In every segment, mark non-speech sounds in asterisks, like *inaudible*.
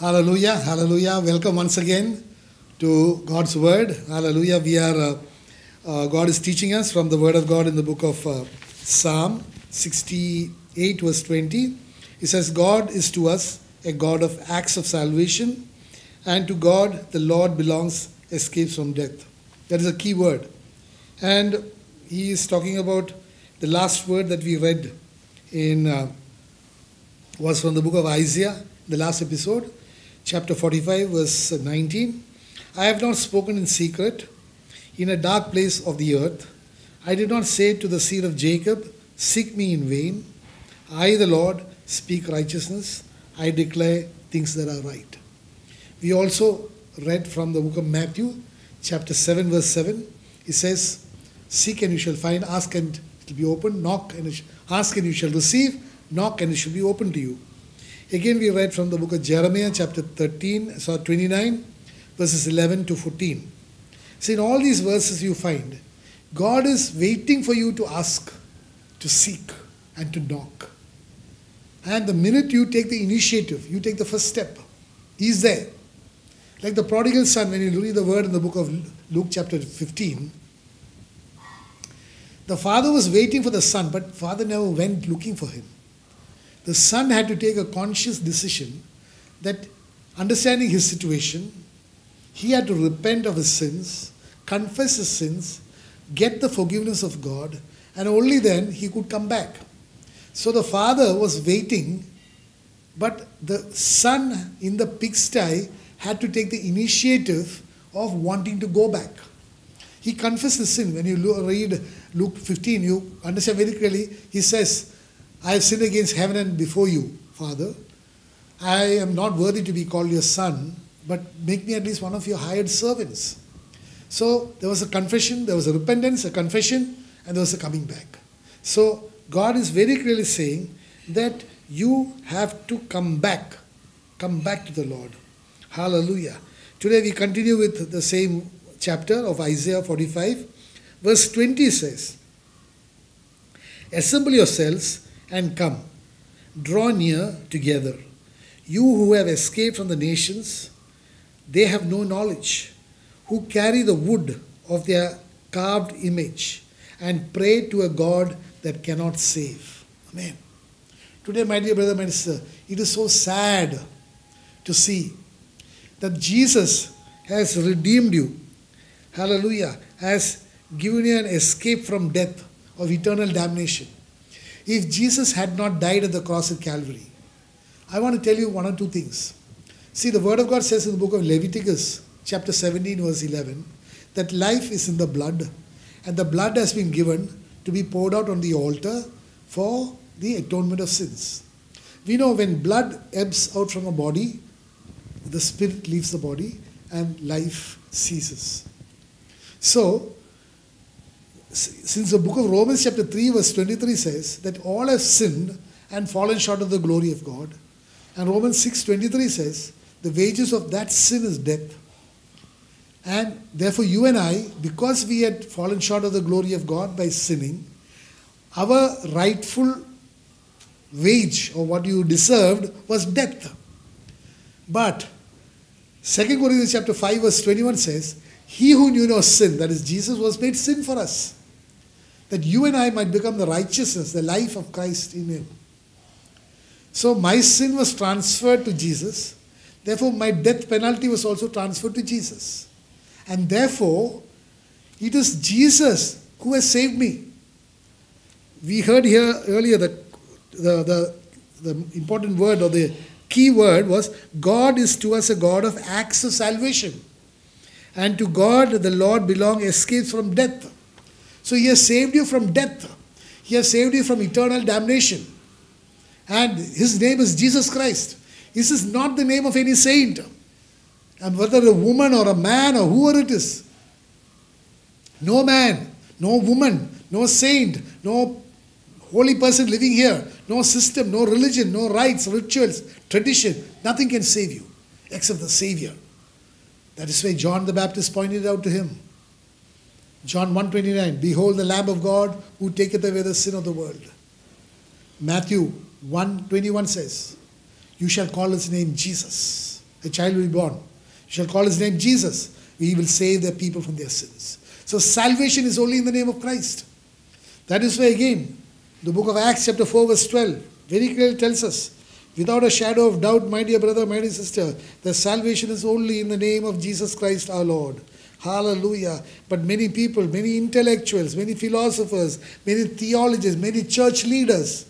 Hallelujah, hallelujah. Welcome once again to God's Word. Hallelujah. We are, uh, uh, God is teaching us from the Word of God in the book of uh, Psalm 68, verse 20. It says, God is to us a God of acts of salvation, and to God the Lord belongs escapes from death. That is a key word. And he is talking about the last word that we read in uh, was from the book of Isaiah, the last episode, chapter 45, verse 19. I have not spoken in secret in a dark place of the earth. I did not say to the seed of Jacob, Seek me in vain. I, the Lord, speak righteousness. I declare things that are right. We also read from the book of Matthew, chapter 7, verse 7. It says, Seek and you shall find, ask and it will be opened, knock and sh- ask and you shall receive, knock and it shall be opened to you. Again, we read from the book of Jeremiah, chapter 13, so 29, verses 11 to 14. So, in all these verses, you find God is waiting for you to ask, to seek, and to knock. And the minute you take the initiative, you take the first step, He's there. Like the prodigal son, when you read the word in the book of Luke, chapter 15, the father was waiting for the son, but father never went looking for him. The son had to take a conscious decision that, understanding his situation, he had to repent of his sins, confess his sins, get the forgiveness of God, and only then he could come back. So the father was waiting, but the son in the pigsty had to take the initiative of wanting to go back. He confessed his sin. When you read Luke 15, you understand very clearly. He says, I have sinned against heaven and before you, Father. I am not worthy to be called your son, but make me at least one of your hired servants. So there was a confession, there was a repentance, a confession, and there was a coming back. So God is very clearly saying that you have to come back. Come back to the Lord. Hallelujah. Today we continue with the same chapter of Isaiah 45. Verse 20 says, Assemble yourselves and come. Draw near together. You who have escaped from the nations, they have no knowledge, who carry the wood of their carved image and pray to a God that cannot save. Amen. Today, my dear brother, my sister, it is so sad to see that Jesus has redeemed you. Hallelujah. Has given you an escape from death of eternal damnation. If Jesus had not died at the cross at Calvary, I want to tell you one or two things. See, the Word of God says in the book of Leviticus, chapter 17, verse 11, that life is in the blood, and the blood has been given to be poured out on the altar for the atonement of sins. We know when blood ebbs out from a body, the spirit leaves the body and life ceases. So, since the book of Romans, chapter 3, verse 23 says that all have sinned and fallen short of the glory of God, and Romans 6 23 says the wages of that sin is death. And therefore, you and I, because we had fallen short of the glory of God by sinning, our rightful wage or what you deserved was death. But 2 Corinthians chapter 5 verse 21 says, He who knew no sin, that is Jesus, was made sin for us. That you and I might become the righteousness, the life of Christ in him. So my sin was transferred to Jesus. Therefore, my death penalty was also transferred to Jesus. And therefore, it is Jesus who has saved me. We heard here earlier that the, the, the important word or the key word was God is to us a God of acts of salvation. And to God the Lord belong escapes from death. So he has saved you from death. He has saved you from eternal damnation. And his name is Jesus Christ. This is not the name of any saint. And whether a woman or a man or whoever it is. No man, no woman, no saint, no holy person living here, no system, no religion, no rites, rituals, tradition, nothing can save you except the Savior. That is why John the Baptist pointed out to him. John 1:29, Behold the Lamb of God who taketh away the sin of the world. Matthew 1:21 says, You shall call his name Jesus. A child will be born. You shall call his name Jesus. He will save the people from their sins. So salvation is only in the name of Christ. That is why again, the book of Acts chapter 4 verse 12 very clearly tells us, without a shadow of doubt, my dear brother, my dear sister, the salvation is only in the name of Jesus Christ our Lord. Hallelujah. But many people, many intellectuals, many philosophers, many theologians, many church leaders,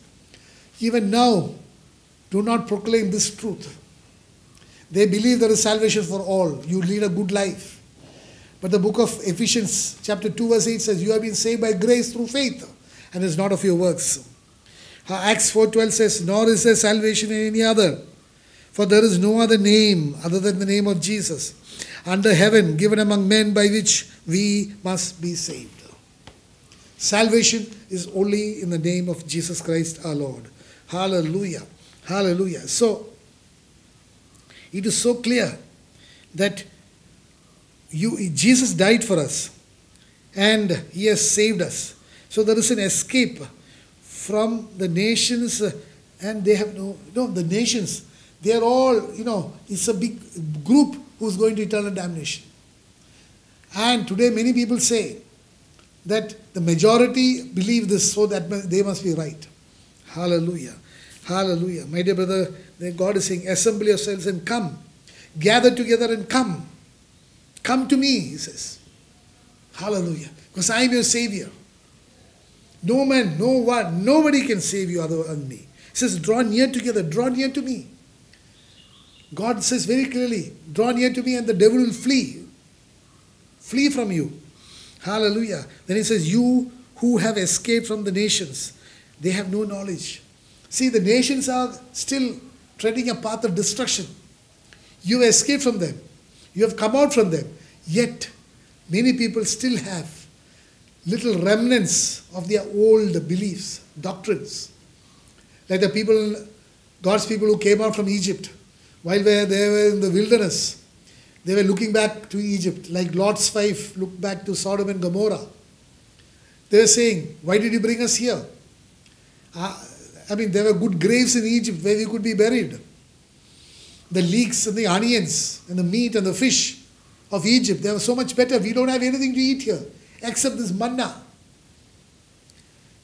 even now, do not proclaim this truth. They believe there is salvation for all. You lead a good life. But the book of Ephesians, chapter 2, verse 8 says, You have been saved by grace through faith, and it's not of your works. Uh, Acts 4.12 says, Nor is there salvation in any other, for there is no other name other than the name of Jesus under heaven given among men by which we must be saved. Salvation is only in the name of Jesus Christ our Lord. Hallelujah. Hallelujah. So, it is so clear that you, Jesus died for us and he has saved us. So there is an escape from the nations and they have no, no, the nations, they are all, you know, it's a big group who's going to eternal damnation. And today many people say that the majority believe this, so that they must be right. Hallelujah. Hallelujah. My dear brother, God is saying, assemble yourselves and come. Gather together and come. Come to me, he says. Hallelujah. Because I am your Savior. No man, no one, nobody can save you other than me. He says, draw near together, draw near to me. God says very clearly, draw near to me and the devil will flee. Flee from you. Hallelujah. Then he says, You who have escaped from the nations, they have no knowledge. See, the nations are still treading a path of destruction. You have escaped from them. You have come out from them. Yet, many people still have little remnants of their old beliefs, doctrines. Like the people, God's people who came out from Egypt while they were in the wilderness, they were looking back to Egypt, like Lot's wife looked back to Sodom and Gomorrah. They were saying, Why did you bring us here? Uh, I mean, there were good graves in Egypt where we could be buried. The leeks and the onions and the meat and the fish of Egypt, they were so much better. We don't have anything to eat here except this manna.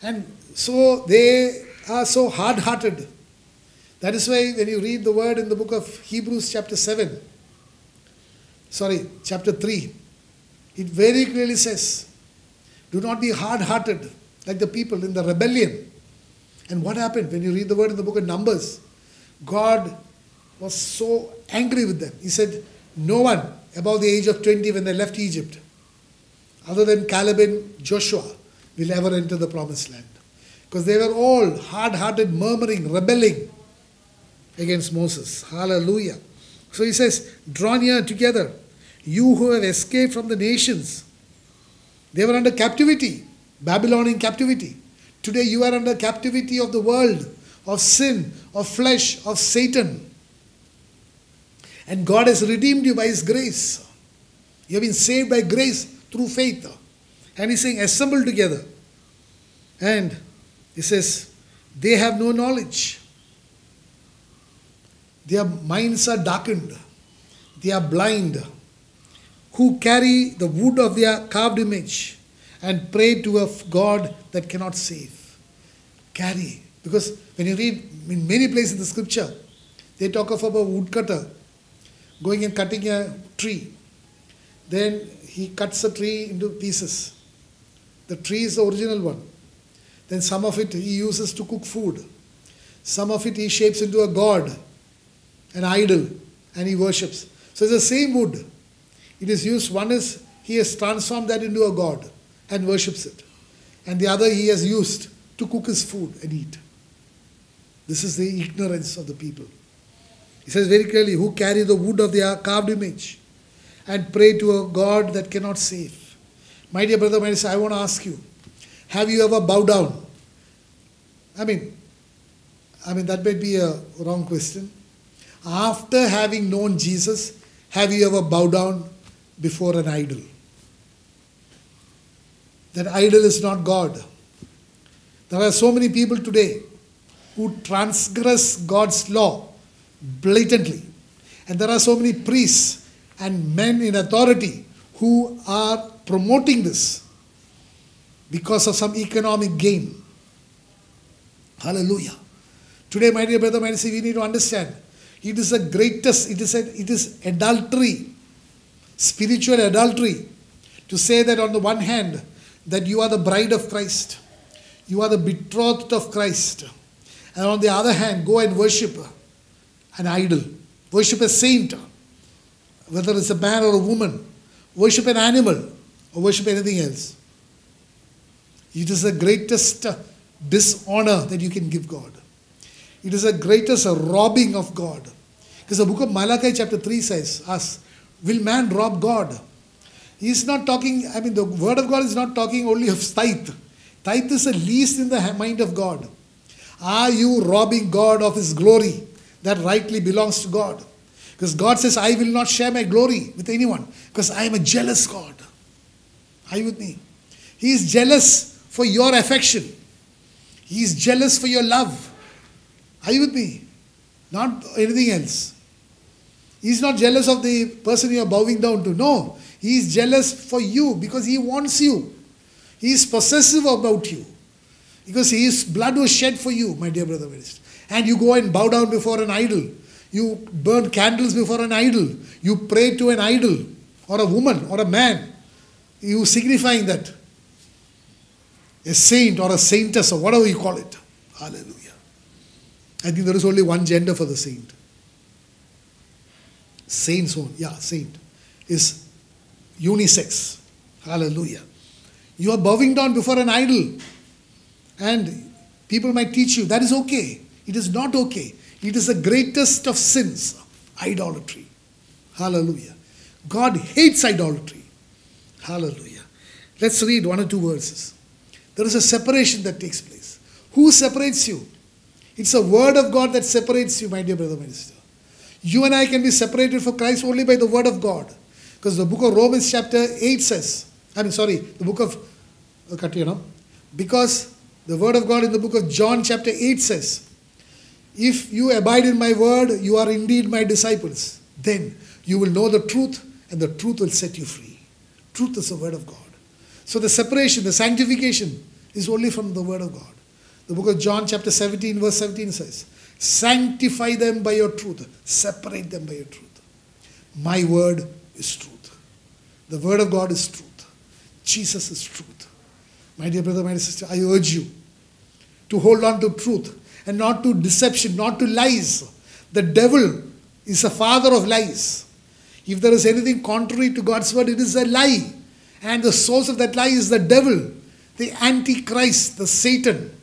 And so they are so hard hearted that is why when you read the word in the book of Hebrews, chapter 7, sorry, chapter 3, it very clearly says, Do not be hard hearted like the people in the rebellion. And what happened when you read the word in the book of Numbers? God was so angry with them. He said, No one above the age of 20 when they left Egypt, other than Caleb and Joshua, will ever enter the promised land. Because they were all hard hearted, murmuring, rebelling against Moses. Hallelujah. So he says, Draw near together, you who have escaped from the nations. They were under captivity, Babylon in captivity. Today you are under captivity of the world, of sin, of flesh, of Satan. And God has redeemed you by His grace. You have been saved by grace through faith. And He's saying, assemble together. And He says, they have no knowledge. Their minds are darkened. They are blind. Who carry the wood of their carved image and pray to a God that cannot save. Carry. Because when you read in many places in the scripture, they talk of a woodcutter going and cutting a tree. Then he cuts the tree into pieces. The tree is the original one. Then some of it he uses to cook food. Some of it he shapes into a god an idol and he worships. So it's the same wood. It is used, one is he has transformed that into a god and worships it. And the other he has used to cook his food and eat. This is the ignorance of the people. He says very clearly, who carry the wood of their carved image and pray to a God that cannot save. My dear brother, my dear, I want to ask you, have you ever bowed down? I mean, I mean that might be a wrong question after having known Jesus, have you ever bowed down before an idol? That idol is not God. There are so many people today who transgress God's law blatantly And there are so many priests and men in authority who are promoting this because of some economic gain. Hallelujah. Today, my dear brother, my dear, sister, we need to understand it is the greatest, it is, a, it is adultery, spiritual adultery, to say that on the one hand, that you are the bride of Christ, you are the betrothed of Christ, and on the other hand, go and worship an idol, worship a saint, whether it's a man or a woman, worship an animal, or worship anything else. It is the greatest dishonor that you can give God. It is the greatest robbing of God. Because the book of Malachi, chapter 3 says, Us, will man rob God? He's not talking, I mean, the word of God is not talking only of tithe. Tithe is the least in the mind of God. Are you robbing God of his glory that rightly belongs to God? Because God says, I will not share my glory with anyone because I am a jealous God. Are you with me? He is jealous for your affection, He is jealous for your love. Are you with me? Not anything else. He's not jealous of the person you are bowing down to. No, he is jealous for you because he wants you. He is possessive about you. Because his blood was shed for you, my dear brother. And you go and bow down before an idol. You burn candles before an idol. You pray to an idol or a woman or a man. You signifying that. A saint or a saintess or whatever you call it. Hallelujah. I think there is only one gender for the saint. Saint's own, yeah, saint is unisex. Hallelujah. You are bowing down before an idol, and people might teach you that is okay. It is not okay. It is the greatest of sins idolatry. Hallelujah. God hates idolatry. Hallelujah. Let's read one or two verses. There is a separation that takes place. Who separates you? It's a word of God that separates you, my dear brother, my sister. You and I can be separated for Christ only by the word of God. Because the book of Romans, chapter 8 says, I mean, sorry, the book of, uh, you know, because the word of God in the book of John, chapter 8 says, If you abide in my word, you are indeed my disciples. Then you will know the truth, and the truth will set you free. Truth is the word of God. So the separation, the sanctification is only from the word of God. The book of John, chapter 17, verse 17 says, Sanctify them by your truth, separate them by your truth. My word is truth. The word of God is truth. Jesus is truth. My dear brother, my dear sister, I urge you to hold on to truth and not to deception, not to lies. The devil is the father of lies. If there is anything contrary to God's word, it is a lie. And the source of that lie is the devil, the Antichrist, the Satan.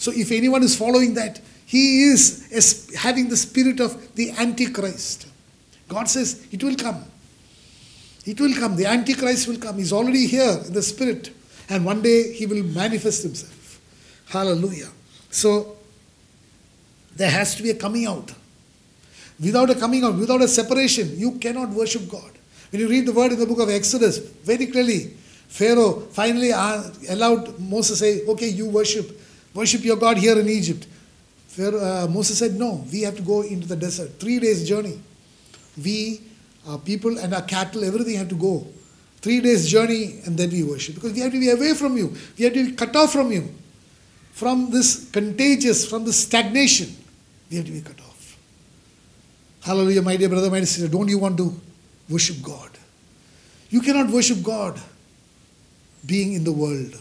So if anyone is following that, he is having the spirit of the Antichrist. God says it will come. It will come. The Antichrist will come. He's already here in the spirit. And one day he will manifest himself. Hallelujah. So there has to be a coming out. Without a coming out, without a separation, you cannot worship God. When you read the word in the book of Exodus, very clearly, Pharaoh finally uh, allowed Moses to say, okay, you worship Worship your God here in Egypt. uh, Moses said, No, we have to go into the desert. Three days' journey. We, our people, and our cattle, everything have to go. Three days' journey, and then we worship. Because we have to be away from you. We have to be cut off from you. From this contagious, from this stagnation, we have to be cut off. Hallelujah, my dear brother, my dear sister. Don't you want to worship God? You cannot worship God being in the world.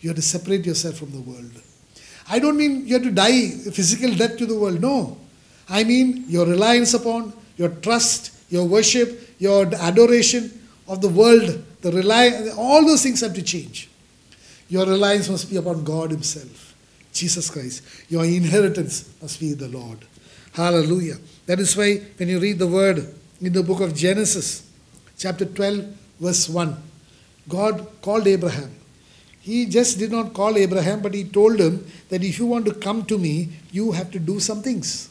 You have to separate yourself from the world. I don't mean you have to die physical death to the world. No. I mean your reliance upon, your trust, your worship, your adoration of the world, the rely, all those things have to change. Your reliance must be upon God Himself, Jesus Christ. Your inheritance must be the Lord. Hallelujah. That is why when you read the word in the book of Genesis, chapter 12, verse 1, God called Abraham he just did not call Abraham, but he told him that if you want to come to me, you have to do some things.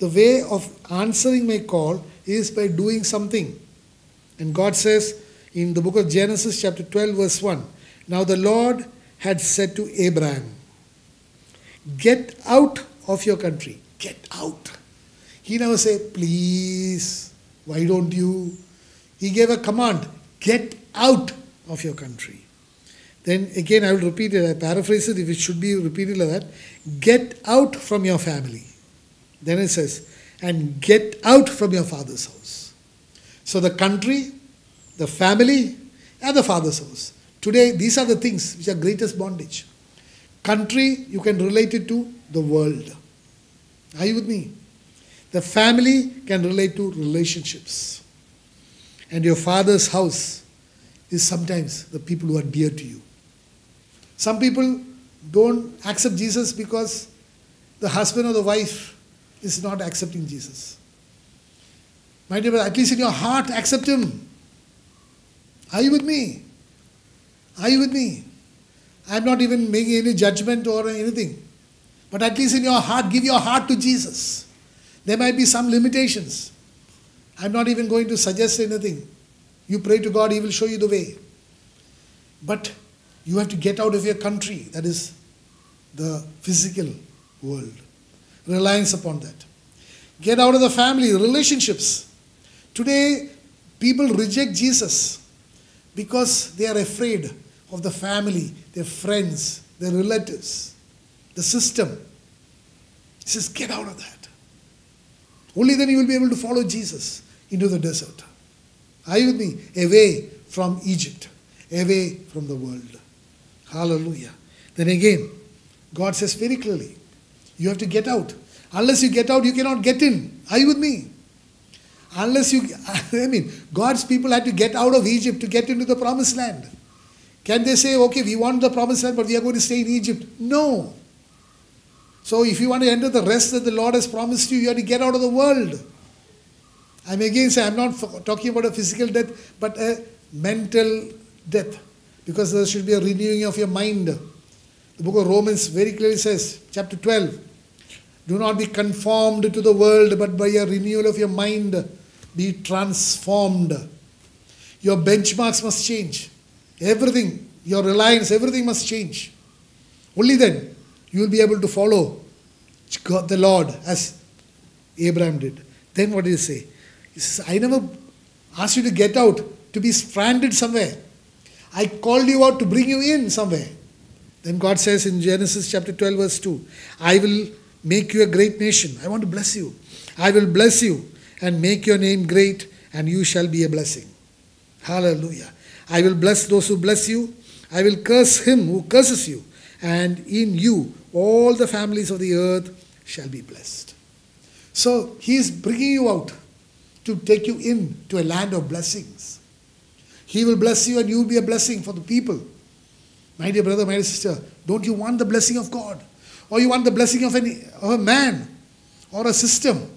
The way of answering my call is by doing something. And God says in the book of Genesis, chapter 12, verse 1 Now the Lord had said to Abraham, Get out of your country. Get out. He never said, please, why don't you? He gave a command, get out of your country. Then again, I will repeat it, I paraphrase it if it should be repeated like that. Get out from your family. Then it says, and get out from your father's house. So the country, the family, and the father's house. Today, these are the things which are greatest bondage. Country, you can relate it to the world. Are you with me? The family can relate to relationships. And your father's house is sometimes the people who are dear to you. Some people don't accept Jesus because the husband or the wife is not accepting Jesus. My dear brother, at least in your heart, accept him. Are you with me? Are you with me? I'm not even making any judgment or anything. But at least in your heart, give your heart to Jesus. There might be some limitations. I'm not even going to suggest anything. You pray to God, He will show you the way. But you have to get out of your country, that is the physical world. Reliance upon that. Get out of the family, relationships. Today, people reject Jesus because they are afraid of the family, their friends, their relatives, the system. He says, Get out of that. Only then you will be able to follow Jesus into the desert. Are you with me? Away from Egypt, away from the world. Hallelujah. Then again, God says very clearly, you have to get out. Unless you get out, you cannot get in. Are you with me? Unless you, *laughs* I mean, God's people had to get out of Egypt to get into the promised land. Can they say, okay, we want the promised land, but we are going to stay in Egypt? No. So if you want to enter the rest that the Lord has promised you, you have to get out of the world. I'm again saying, I'm not talking about a physical death, but a mental death. Because there should be a renewing of your mind. The book of Romans very clearly says, chapter 12, do not be conformed to the world, but by a renewal of your mind, be transformed. Your benchmarks must change. Everything, your reliance, everything must change. Only then you will be able to follow God, the Lord as Abraham did. Then what did he say? He says, I never asked you to get out, to be stranded somewhere. I called you out to bring you in somewhere. Then God says in Genesis chapter 12, verse 2, I will make you a great nation. I want to bless you. I will bless you and make your name great, and you shall be a blessing. Hallelujah. I will bless those who bless you. I will curse him who curses you. And in you, all the families of the earth shall be blessed. So he is bringing you out to take you in to a land of blessings. He will bless you and you will be a blessing for the people. My dear brother, my dear sister, don't you want the blessing of God? Or you want the blessing of, any, of a man or a system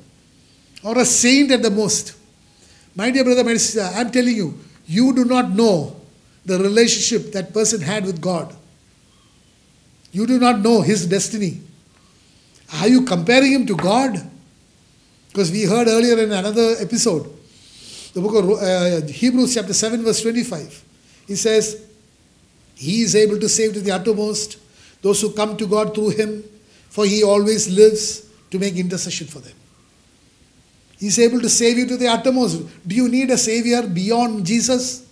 or a saint at the most? My dear brother, my dear sister, I'm telling you, you do not know the relationship that person had with God. You do not know his destiny. Are you comparing him to God? Because we heard earlier in another episode, the book of uh, Hebrews, chapter 7, verse 25. He says, He is able to save to the uttermost those who come to God through Him, for He always lives to make intercession for them. He's able to save you to the uttermost. Do you need a Savior beyond Jesus?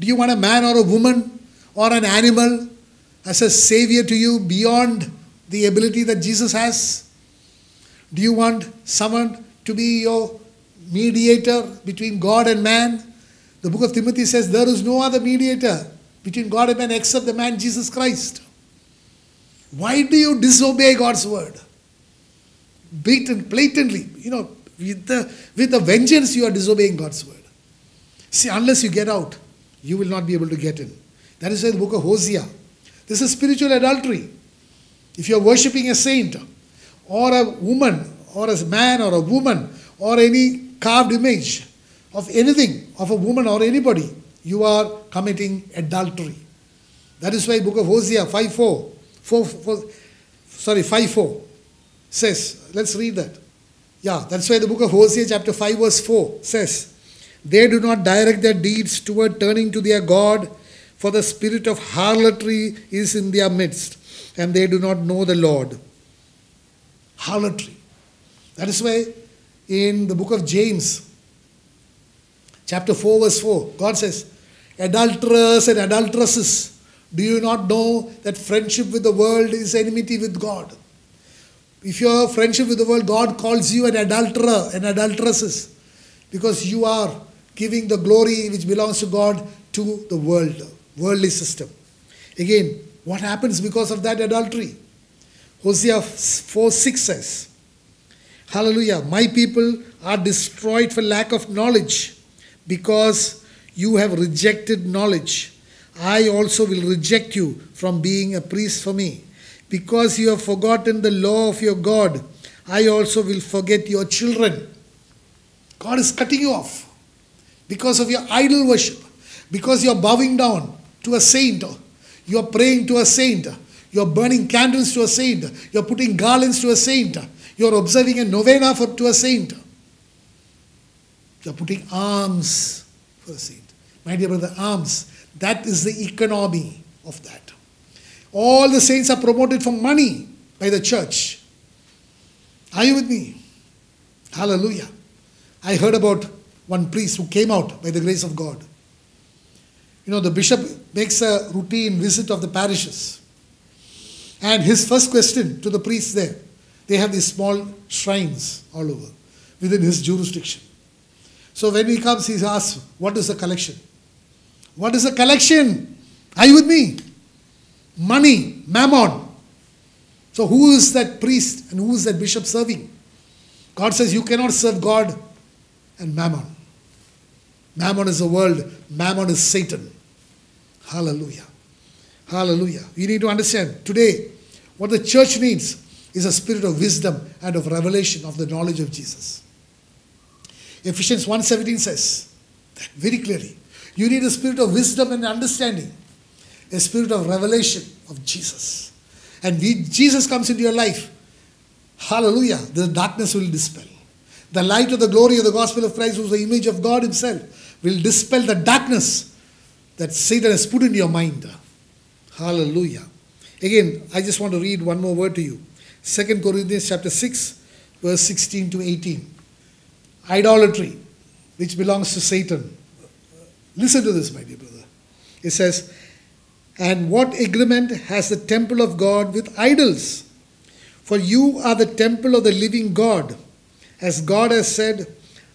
Do you want a man or a woman or an animal as a Savior to you beyond the ability that Jesus has? Do you want someone to be your mediator between God and man? The book of Timothy says there is no other mediator between God and man except the man Jesus Christ. Why do you disobey God's word? Blatant, blatantly, you know, with the, with a vengeance you are disobeying God's word. See, unless you get out, you will not be able to get in. That is why the book of Hosea. This is spiritual adultery. If you are worshipping a saint or a woman or a man or a woman or any carved image of anything, of a woman or anybody, you are committing adultery. That is why book of Hosea 5 4, 4, 4 sorry, 5 4 says, let's read that. Yeah, that's why the book of Hosea chapter 5 verse 4 says, They do not direct their deeds toward turning to their God, for the spirit of harlotry is in their midst, and they do not know the Lord. Harlotry. That is why in the book of James, chapter 4, verse 4. God says, Adulterers and adulteresses, do you not know that friendship with the world is enmity with God? If you have friendship with the world, God calls you an adulterer and adulteresses because you are giving the glory which belongs to God to the world, worldly system. Again, what happens because of that adultery? Hosea 4 6 says, Hallelujah, my people are destroyed for lack of knowledge because you have rejected knowledge. I also will reject you from being a priest for me. Because you have forgotten the law of your God, I also will forget your children. God is cutting you off because of your idol worship, because you're bowing down to a saint, you're praying to a saint, you're burning candles to a saint, you're putting garlands to a saint, you're observing a novena for, to a saint, you're putting alms for a saint. My dear brother, alms, that is the economy of that. All the saints are promoted for money by the church. Are you with me? Hallelujah. I heard about one priest who came out by the grace of God. You know, the bishop makes a routine visit of the parishes. And his first question to the priest there, they have these small shrines all over within his jurisdiction. So when he comes, he asks, What is the collection? What is the collection? Are you with me? Money, mammon. So who is that priest and who is that bishop serving? God says you cannot serve God and mammon. Mammon is the world, mammon is Satan. Hallelujah. Hallelujah. You need to understand today what the church needs is a spirit of wisdom and of revelation of the knowledge of Jesus. Ephesians 1:17 says very clearly. You need a spirit of wisdom and understanding, a spirit of revelation of Jesus. And when Jesus comes into your life, hallelujah, the darkness will dispel. The light of the glory of the gospel of Christ, who's the image of God Himself, will dispel the darkness that Satan has put in your mind. Hallelujah. Again, I just want to read one more word to you. 2 Corinthians chapter 6, verse 16 to 18. Idolatry, which belongs to Satan. Listen to this, my dear brother. It says, And what agreement has the temple of God with idols? For you are the temple of the living God. As God has said,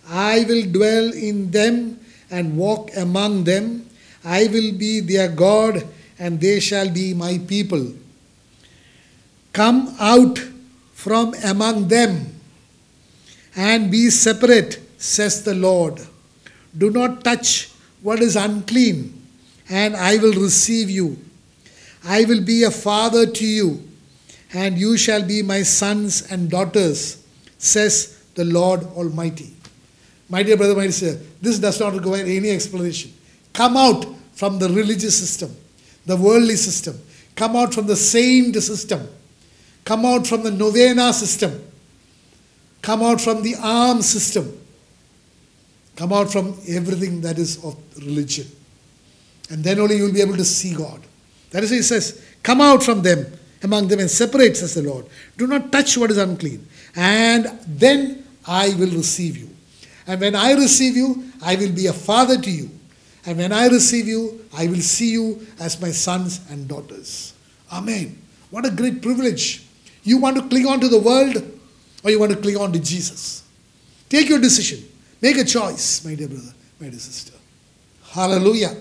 I will dwell in them and walk among them. I will be their God, and they shall be my people. Come out from among them and be separate, says the Lord. Do not touch what is unclean, and I will receive you. I will be a father to you, and you shall be my sons and daughters, says the Lord Almighty. My dear brother, my dear sister, this does not require any explanation. Come out from the religious system, the worldly system. Come out from the saint system. Come out from the novena system. Come out from the alms system. Come out from everything that is of religion. And then only you will be able to see God. That is why he says, Come out from them, among them, and separate, says the Lord. Do not touch what is unclean. And then I will receive you. And when I receive you, I will be a father to you. And when I receive you, I will see you as my sons and daughters. Amen. What a great privilege. You want to cling on to the world or you want to cling on to Jesus? Take your decision. Make a choice, my dear brother, my dear sister. Hallelujah.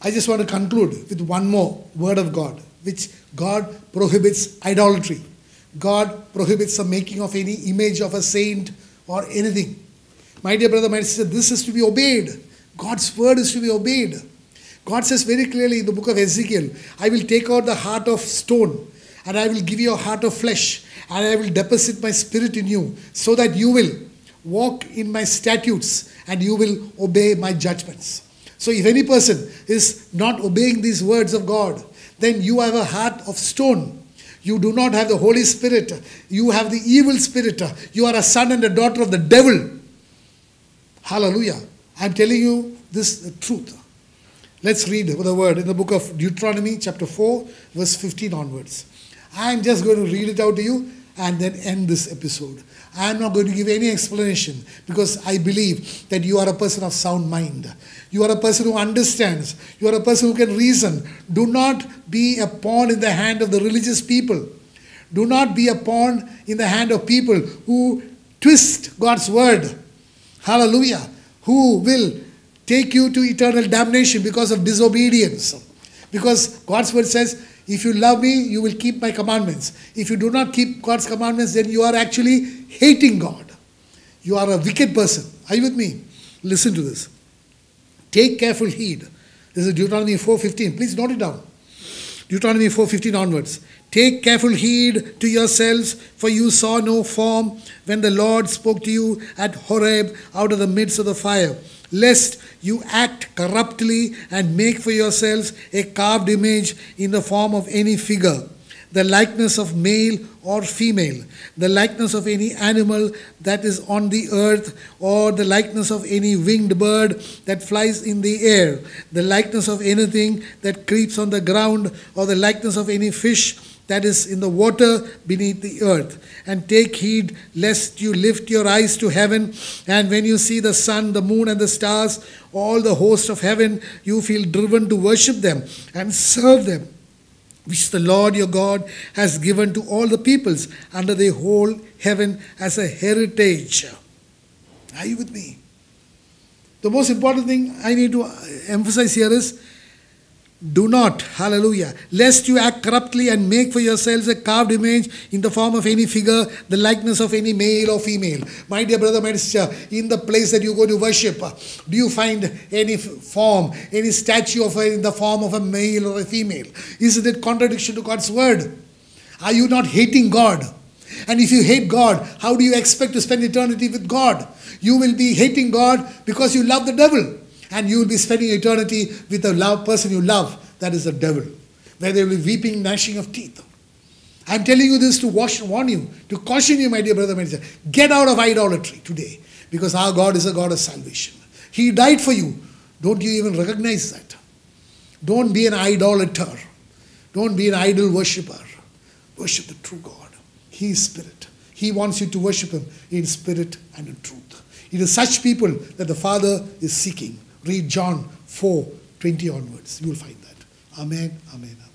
I just want to conclude with one more word of God, which God prohibits idolatry. God prohibits the making of any image of a saint or anything. My dear brother, my dear sister, this is to be obeyed. God's word is to be obeyed. God says very clearly in the book of Ezekiel, I will take out the heart of stone and I will give you a heart of flesh and I will deposit my spirit in you so that you will walk in my statutes and you will obey my judgments. So if any person is not obeying these words of God, then you have a heart of stone. You do not have the Holy Spirit. You have the evil spirit. You are a son and a daughter of the devil. Hallelujah. I'm telling you this truth. Let's read the word in the book of Deuteronomy, chapter 4, verse 15 onwards. I'm just going to read it out to you. and then end this episode. I am not going to give any explanation because I believe that you are a person of sound mind. You are a person who understands. You are a person who can reason. Do not be a pawn in the hand of the religious people. Do not be a pawn in the hand of people who twist God's word. Hallelujah. Who will take you to eternal damnation because of disobedience. Because God's word says, if you love me, you will keep my commandments. If you do not keep God's commandments, then you are actually hating God. You are a wicked person. Are you with me? Listen to this. Take careful heed. This is Deuteronomy 4:15. Please note it down. Deuteronomy 4:15 onwards. Take careful heed to yourselves, for you saw no form when the Lord spoke to you at Horeb out of the midst of the fire lest you act corruptly and make for yourselves a carved image in the form of any figure, the likeness of male or female, the likeness of any animal that is on the earth, or the likeness of any winged bird that flies in the air, the likeness of anything that creeps on the ground, or the likeness of any fish that is in the water beneath the earth. And take heed lest you lift your eyes to heaven, and when you see the sun, the moon, and the stars, all the host of heaven, you feel driven to worship them and serve them, which the Lord your God has given to all the peoples under the whole heaven as a heritage. Are you with me? The most important thing I need to emphasize here is do not, hallelujah, lest you act corruptly and make for yourselves a carved image in the form of any figure, the likeness of any male or female. My dear brother, my sister, in the place that you go to worship, uh, do you find any form, any statue of in the form of a male or a female? Isn't it a contradiction to God's word? Are you not hating God? And if you hate God, how do you expect to spend eternity with God? You will be hating God because you love the devil and you will be spending eternity with the love person you love. That is the devil, where there will be weeping, gnashing of teeth. I'm telling you this to wash, warn you, to caution you, my dear brother, my sister. Get out of idolatry today, because our God is a God of salvation. He died for you. Don't you even recognize that? Don't be an idolater. Don't be an idol worshiper. Worship the true God. He is spirit. He wants you to worship Him in spirit and in truth. It is such people that the Father is seeking. Read John 4 20 onwards. You will find that. Amen. Amen.